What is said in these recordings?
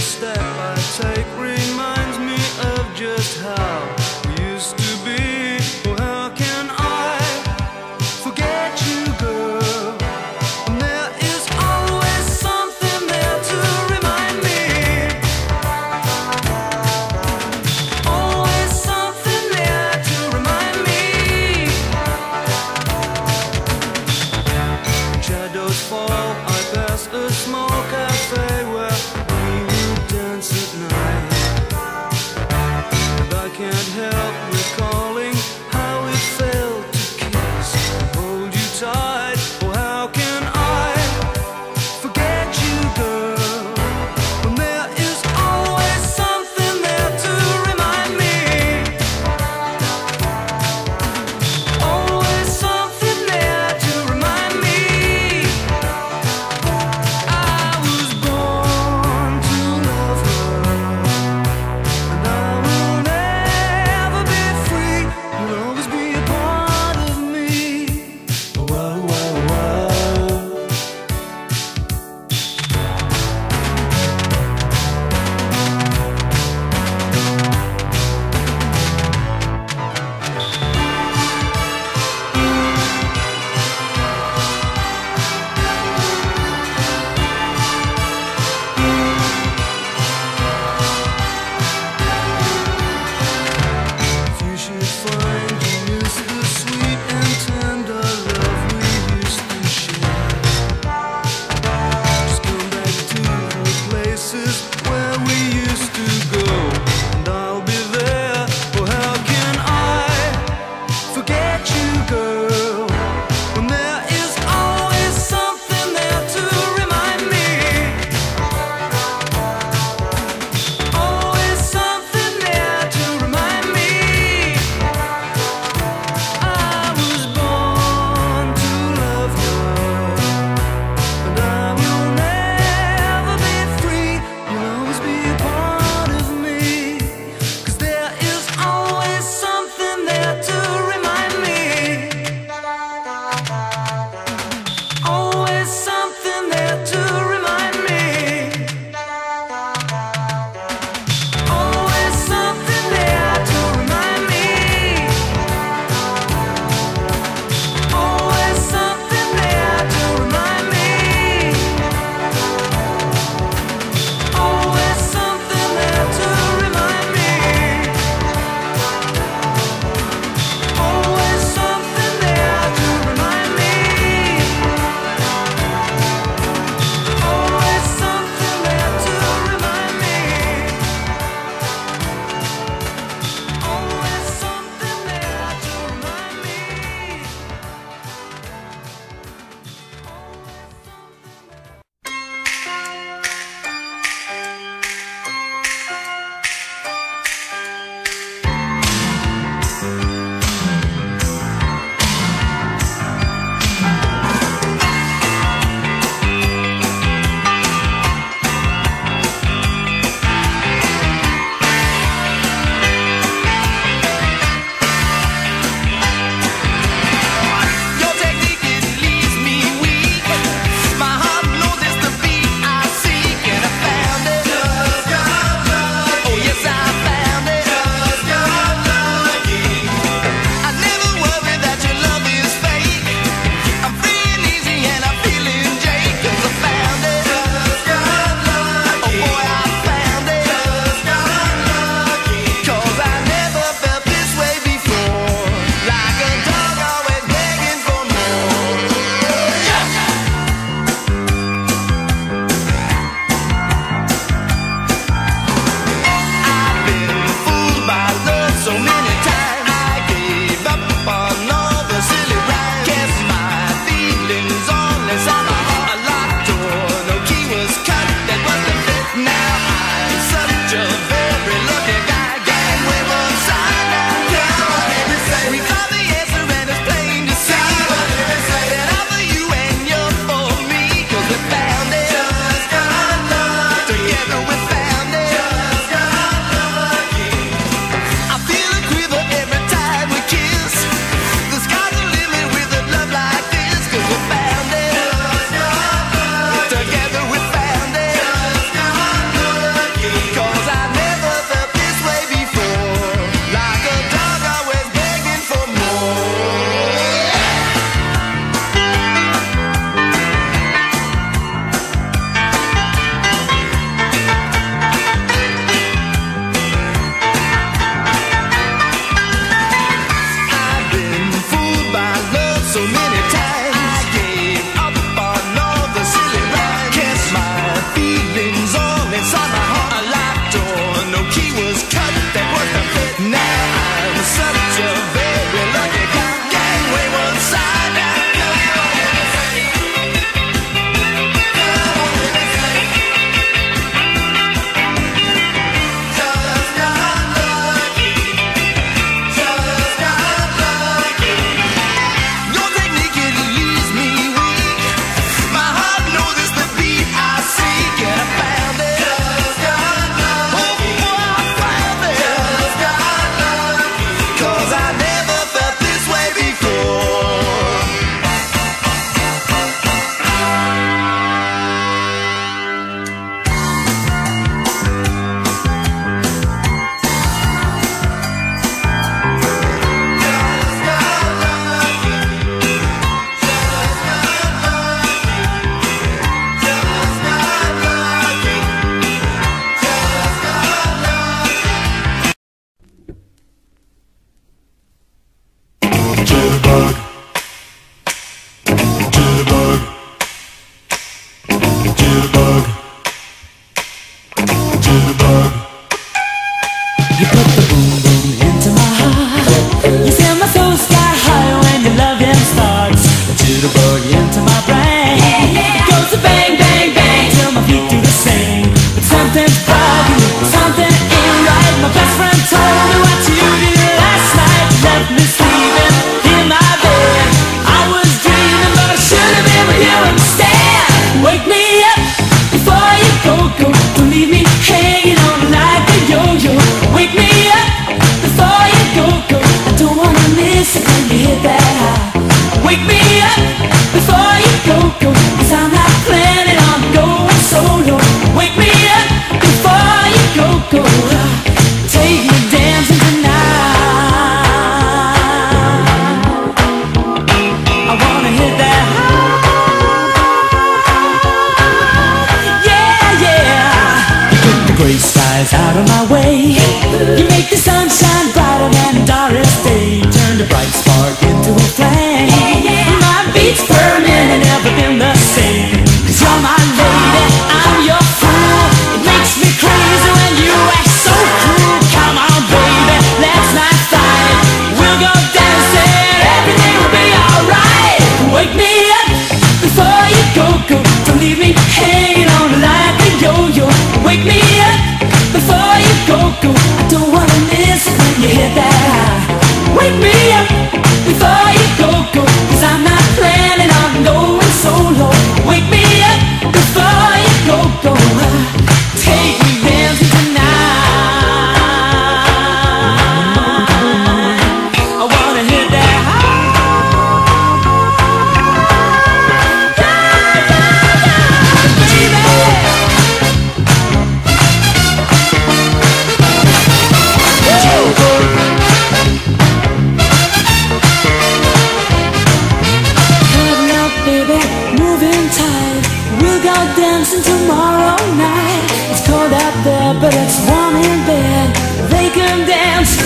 step I take reminds stay but it's warm in bed. They can dance.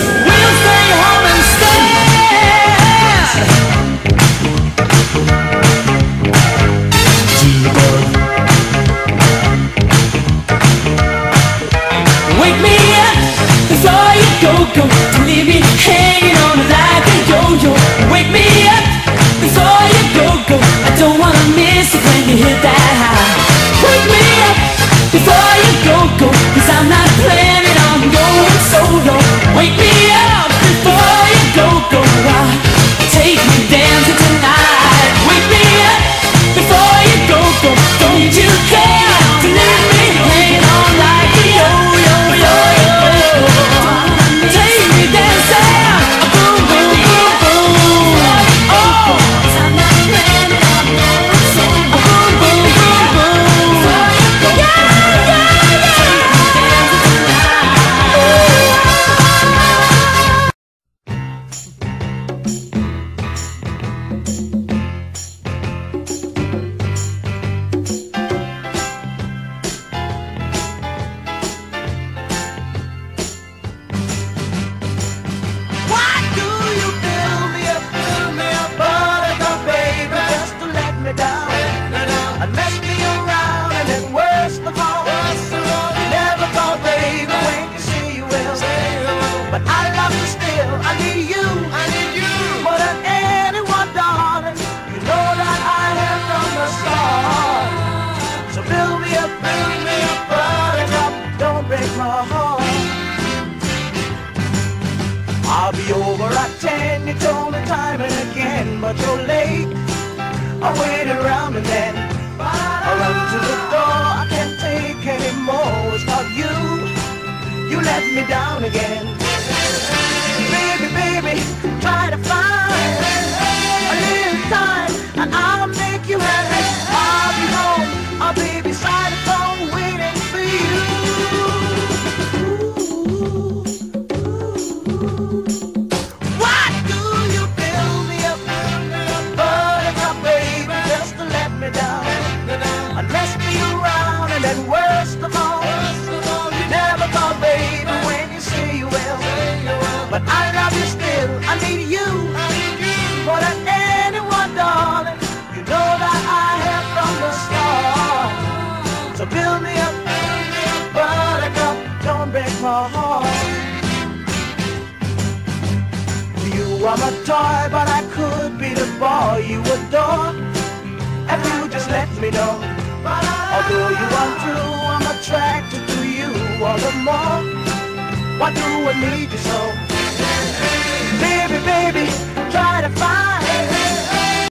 Time and worst of all, you never thought, baby, when you say you will. my. You are my toy, but I could be the boy you adore. If you just let me know. Although you are through, I'm attracted to you all the more. Why do I need you so? Baby, baby, try to find.